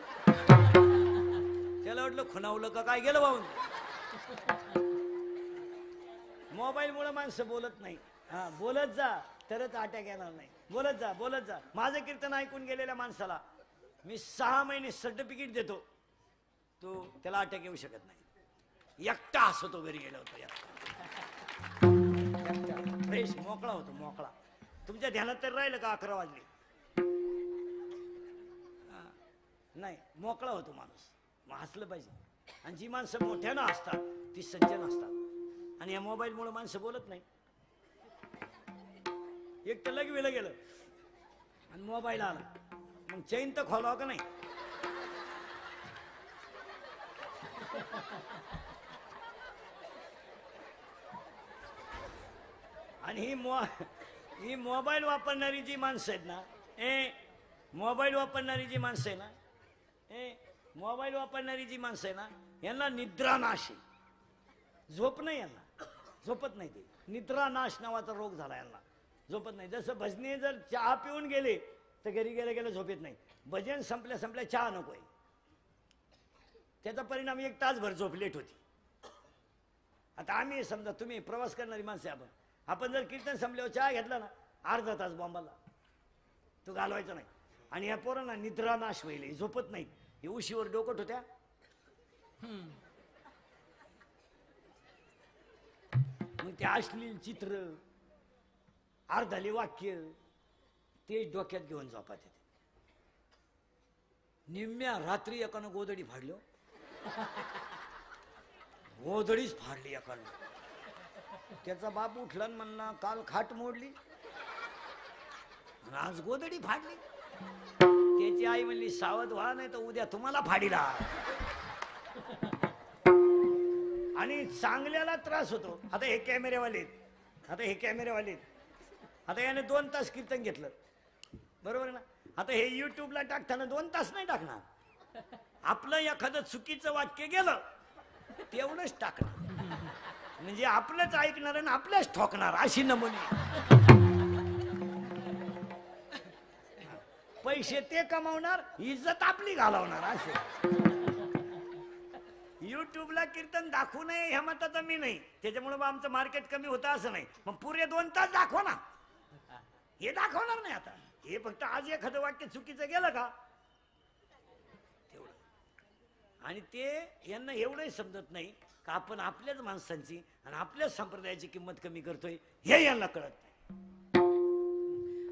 त्याला वाटलं खुणावलं का काय गेलं भाऊन मोबाईल मुळे माणसं बोलत नाही. हा बोलत जा तरच अटॅक येणार नाही. बोलत जा बोलत जा. माझं कीर्तन ऐकून गेलेल्या माणसाला मी सहा महिने सर्टिफिकेट देतो. तो त्याला अटॅक येऊ शकत नाही. एकटा हसतो घरी गेला होता एकटा. फ्रेश मोकळा होतो मोकळा. तुमच्या ध्यानात तर राहिलं का अकरा वाजले? नाही मोकळा होतो माणूस. मग हसलं पाहिजे. आणि जी माणसं मोठ्यानं असतात ती सज्जन असतात. आणि या मोबाईलमुळे माणसं बोलत नाही एक तर लग गेलं आणि मोबाईल आला. मग चैन तर खोलाव का नाही? आणि ही मो ही मोबाईल वापरणारी जी माणसं आहेत ना ए मोबाईल वापरणारी जी माणसं आहे ना ए मोबाईल वापरणारी जी माणसं आहे ना यांना निद्रानाश आहे. झोप नाही यांना. झोपत नाही ते. निद्रानाश नावाचा रोग झाला यांना. झोपत नाही. जसं भजने जर चहा पिऊन गेले तर घरी गेले गेले झोपेत नाही. भजन संपल्या संपल्या चहा नको आहे. त्याचा परिणाम एक तासभर झोप लेट होती. आता आम्ही समजा तुम्ही प्रवास करणारी माणसे आपण. आपण जर कीर्तन संपल्यावर चहा घेतला ना अर्धा तास बॉम्बाला. तो घालवायचा नाही. आणि या पोरांना निद्रानाश व्हायले झोपत नाही. हे उशीवर डोकट होत्या मग ते अश्लील चित्र अर्धाली वाक्य ते डोक्यात घेऊन झोपात येते. निम्म्या रात्री एकानं गोदडी फाडलो गोदडीच फाडली एकानं. त्याचा बाप उठला म्हणला काल खाट मोडली. आज गोदडी फाडली. त्याची आई म्हणली सावध व्हा नाही तर उद्या तुम्हाला फाडीला आणि चांगल्याला त्रास होतो. आता हे कॅमेरेवाले आता हे कॅमेरेवाले आता याने दोन तास कीर्तन घेतलं. बरोबर ना? आता हे युट्यूबला टाकताना दोन तास नाही टाकणार. आपलं एखादं चुकीचं वाक्य गेलं तेवढंच टाकणार. म्हणजे आपलंच ऐकणार आणि आपलंच ठोकणार अशी नमुने. पैसे ते कमावणार इज्जत आपली घालवणार असे. युट्यूबला कीर्तन दाखवू नये ह्या मताचा मी नाही. त्याच्यामुळे मग आमचं मार्केट कमी होतं असं नाही. मग पुरे दोन तास दाखवा ना. हे दाखवणार नाही आता. हे फक्त आज एखादं वाक्य चुकीचं गेलं का? तेवढं. आणि ते यांना एवढंही समजत नाही का आपण आपल्याच माणसांची आणि आपल्याच संप्रदायाची किंमत कमी करतोय हे यांना कळत नाही.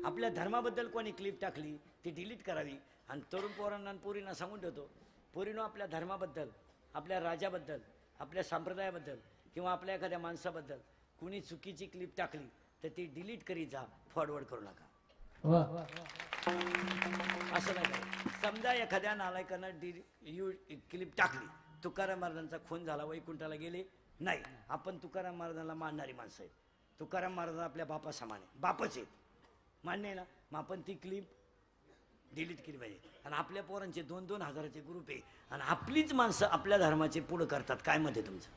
आपल्या धर्माबद्दल कोणी क्लिप टाकली ती डिलीट करावी. आणि तरुण पोरांना आणि पोरींना सांगून ठेवतो पोरीनं आपल्या धर्माबद्दल आपल्या राजाबद्दल आपल्या संप्रदायाबद्दल किंवा आपल्या एखाद्या माणसाबद्दल कुणी चुकीची क्लिप टाकली तर ती डिलीट करीत जा फॉरवर्ड करू नका. असं नाही. समजा एखाद्या नालायकानं डी यू क्लिप टाकली तुकाराम महाराजांचा खून झाला वैकुंठाला गेले नाही. आपण तुकाराम महाराजांना मानणारी माणसं आहेत. तुकाराम महाराज आपल्या बापा समान आहे बापच आहेत. मान्य आहे ना? मग आपण ती क्लिप डिलीट केली पाहिजे. आणि आपल्या पोरांचे दोन दोन हजाराचे ग्रुप आहे. आणि आपलीच माणसं आपल्या धर्माचे पुढं करतात. काय मत आहे तुमचं?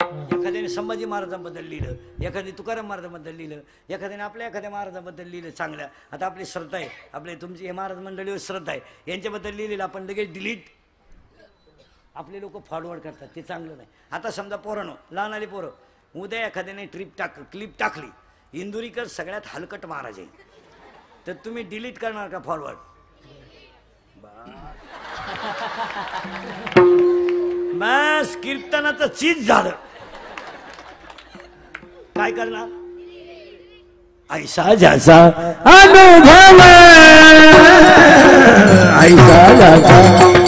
एखाद्याने संभाजी महाराजांबद्दल लिहिलं एखाद्याने तुकाराम महाराजांबद्दल लिहिलं एखाद्याने आपल्या एखाद्या महाराजांबद्दल लिहिलं चांगल्या आता आपली श्रद्धा आहे. आपले तुमची हे महाराज मंडळीवर श्रद्धा आहे. यांच्याबद्दल लिहिलेलं आपण लगेच डिलीट आपले लोक फॉरवर्ड करतात. ते चांगलं नाही. आता समजा पोरांनो लहान आली पोरं. उद्या एखाद्याने ट्रिप टाक क्लिप टाकली. इंदुरीकर सगळ्यात हलकट महाराज आहे. तर तुम्ही डिलीट करणार का फॉरवर्ड बस कीर्तनाचं चीज झालं. काय करणार? ऐसा ज्याचा अनुभव ऐसा ज्याचा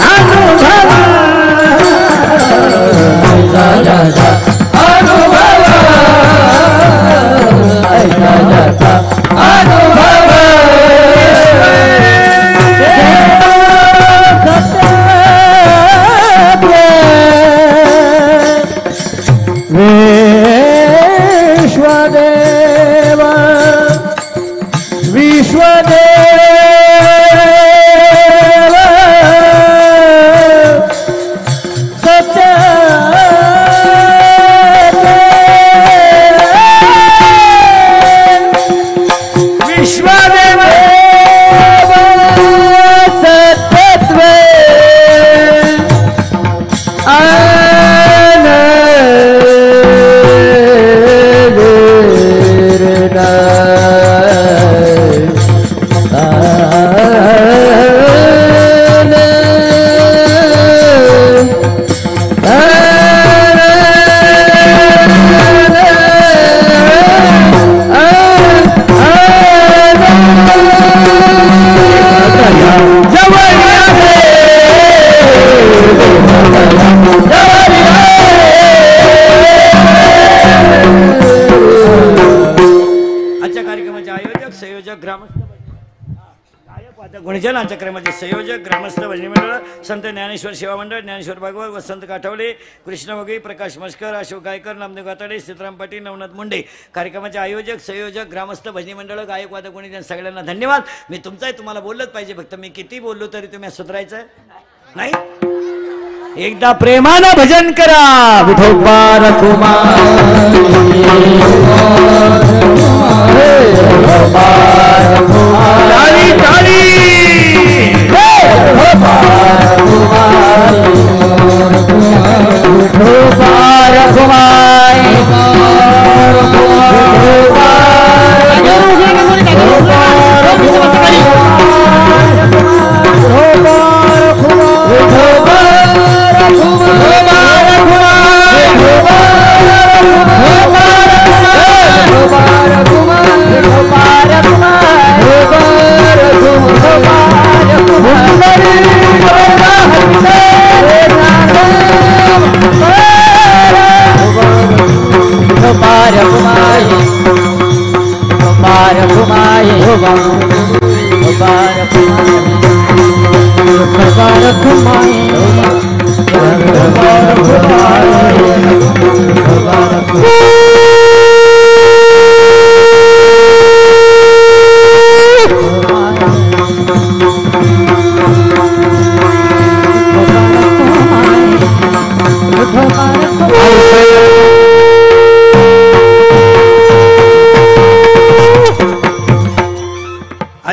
अनुभव ऐसा ज्याचा ऐसा ज्याचा गायक चक्रमध्ये संयोजक ग्रामस्थ भजनी मंडळ संत ज्ञानेश्वर सेवा मंडळ ज्ञानेश्वर भागवत वसंत काठवले कृष्ण वगै प्रकाश मस्कर अशोक गायकर नामदेव गाताडे सीताराम पाटील नवनाथ मुंडे. कार्यक्रमाचे आयोजक संयोजक ग्रामस्थ भजनी मंडळ गायक वादक गुणजन सगळ्यांना धन्यवाद. मी तुमचाही तुम्हाला बोललंच पाहिजे फक्त मी किती बोललो तरी तुम्ही सुधारायचं? नाही? एकदा प्रेमानं भजन करा विठोबा Mubarak Mubarak Mubarak पाराए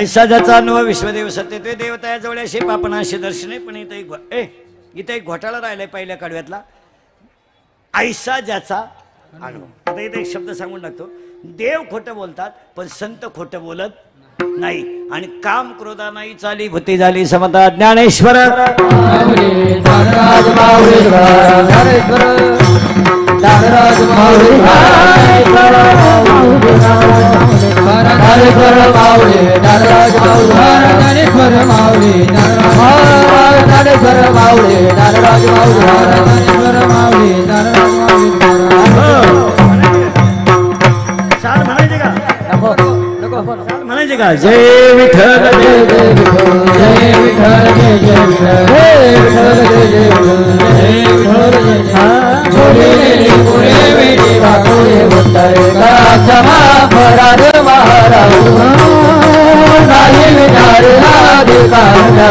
ऐसा ज्याचा अनुभव विश्वदेव सत्य ते देवता जवळशी असे दर्शने पण इथं एक ए इथं एक घोटाळा राहिलाय पहिल्या कडव्यातला. ऐसा ज्याचा अनुभव. आता इथे एक शब्द सांगून टाकतो. देव खोटं बोलतात पण संत खोटं बोलत नाही. आणि काम क्रोधा नाही चाली भूती झाली समता ज्ञानेश्वर. दशरथ म्हणायचे का जय विठ्ठल. जय जय विठ्ठल. जय विठ्ठल जय जय विठ्ठल. जय जय विठ्ठल. जय जय महाराज